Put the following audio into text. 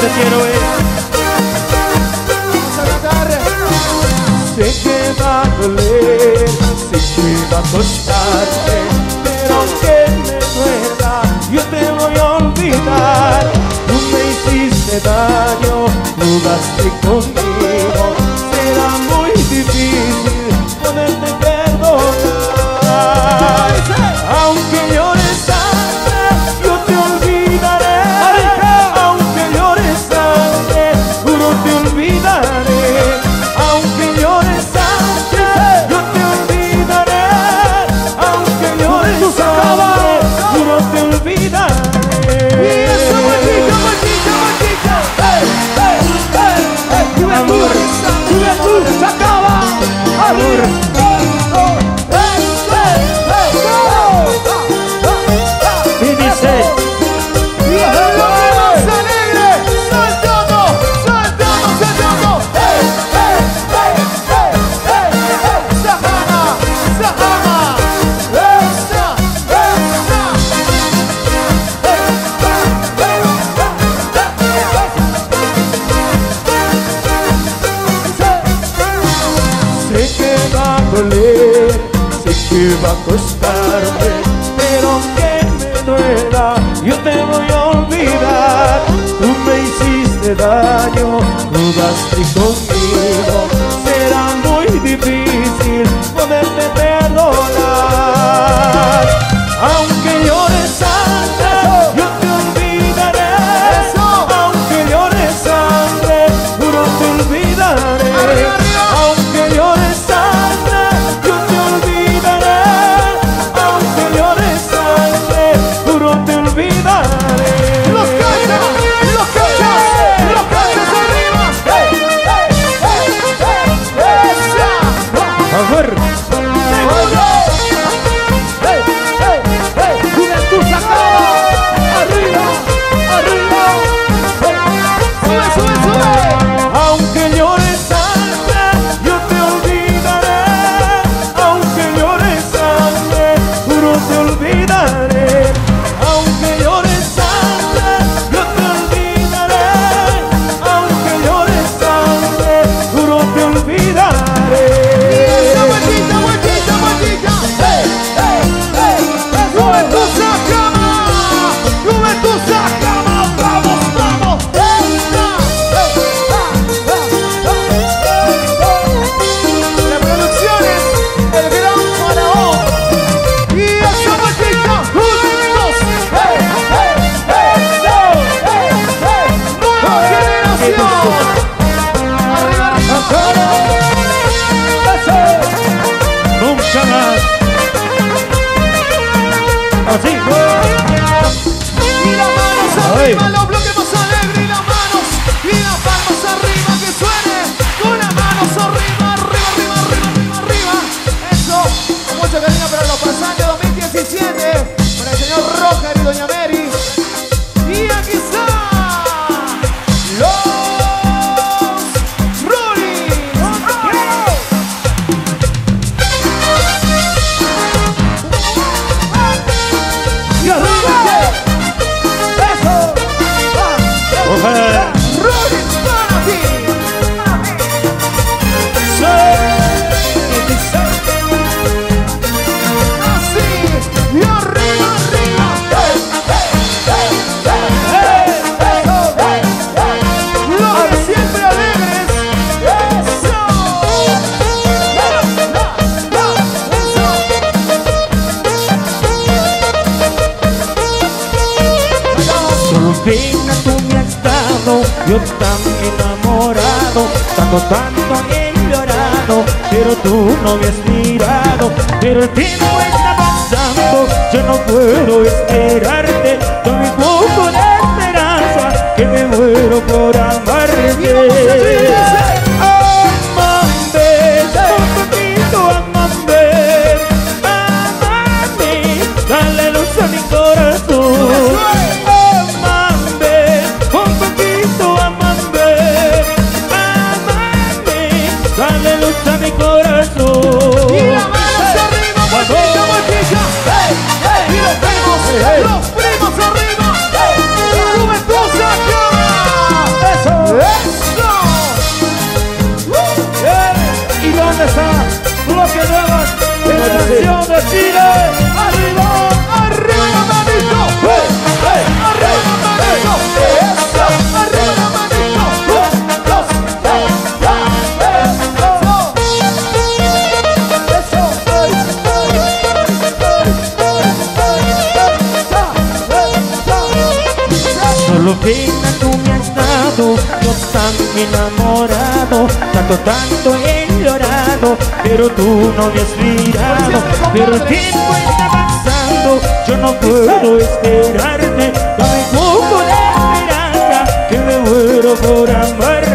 te quiero ver. Sé que va a doler, sé que va a costarte, pero que me duela, yo te voy a olvidar. Tú me hiciste daño, jugaste conmigo, será muy difícil. Que va a costarme, pero aunque me duela, yo te voy a olvidar. Tú me hiciste daño, jugaste conmigo, será muy difícil poderte perdonar. Así. Y las manos arriba, los bloques más alegres y las manos. Y las palmas arriba, que suene. Con las manos arriba, arriba, arriba, arriba, arriba. Eso, con mucho cariño para los pasajes yo tan enamorado, tanto, tanto he llorado, pero tú no me has mirado, pero el tiempo está selección la la la me dado, yo tan enamorado, tanto, tanto he llorado, pero tú no me has mirado, pero el tiempo está avanzando, yo no puedo esperarte, dame un poco de esperanza, que me muero por amarte.